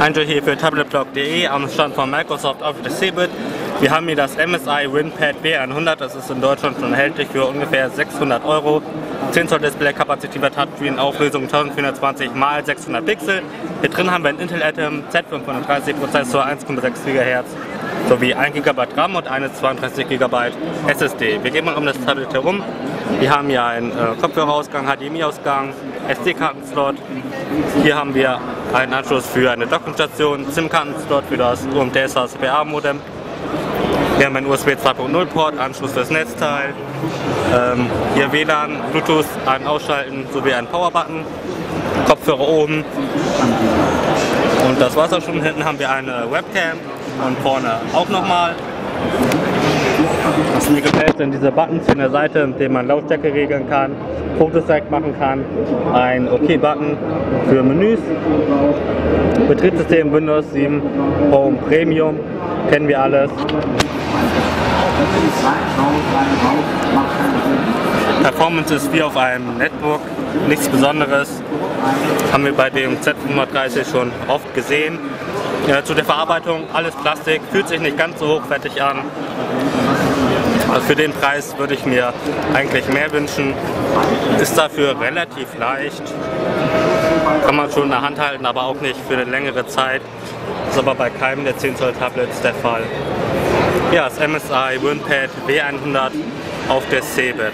Angel hier für tabletblog.de am Stand von Microsoft Office Cebit. Wir haben hier das MSI WinPad B100, das ist in Deutschland schon erhältlich für ungefähr 600 Euro. 10 Zoll Display, kapazitiver Touchscreen, Auflösung 1420 x 600 Pixel. Hier drin haben wir einen Intel Atom Z530 Prozessor, 1,6 GHz sowie 1 GB RAM und eine 32 GB SSD. Wir gehen mal um das Tablet herum. Wir haben hier einen äh, Kopfhörerausgang, HDMI-Ausgang, SD-Kartenslot. Hier haben wir einen Anschluss für eine Dockingstation, SIM-Kartenslot für das UMTS HSPA-Modem. Wir haben einen USB 2.0 Port, Anschluss fürs Netzteil. Ähm, hier WLAN, Bluetooth, ein Ausschalten sowie ein Power-Button. Kopfhörer oben. Und das war's auch schon. Hinten haben wir eine Webcam und vorne auch nochmal. Was mir gefällt, sind diese Buttons in der Seite, mit denen man Lautstärke regeln kann, Fotos direkt machen kann, ein OK-Button für Menüs, Betriebssystem Windows 7, Home Premium, kennen wir alles. Performance ist wie auf einem Netbook, nichts Besonderes. Haben wir bei dem Z530 schon oft gesehen. Ja, zu der Verarbeitung alles Plastik, fühlt sich nicht ganz so hochwertig an. Also für den Preis würde ich mir eigentlich mehr wünschen. Ist dafür relativ leicht. Kann man schon in der Hand halten, aber auch nicht für eine längere Zeit. Ist aber bei keinem der 10 Zoll Tablets der Fall. Ja, das MSI WinPad W100 auf der CeBIT.